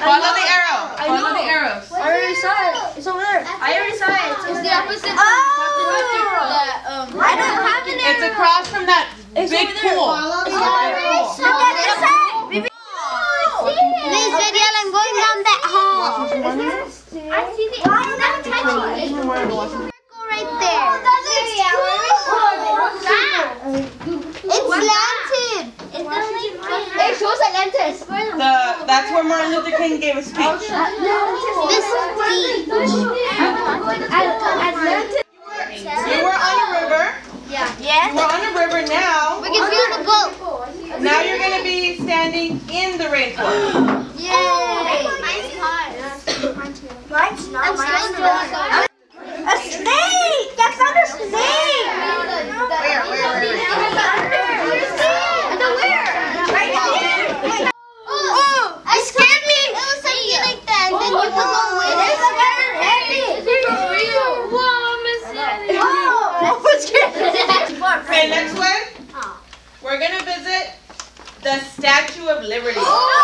Follow the arrow. Follow the arrows. I already saw it. It's over there. I already saw it. It's the opposite. Oh. um, I don't have an It's across from that It's big over there. pool. Follow the Big arrow. pool. Look at this side. Miss Danielle, I'm going down that hall. I see the. Why is that touching? Circle right there. It's slanted. It shows The, that's where Martin Luther King gave a speech. No, This is deep. Atlantis. You were on a river. Yeah. Yeah. You were on a river now. We can feel the boat. Now you're going to be standing in the rainforest. Yay. The Statue of Liberty. Oh,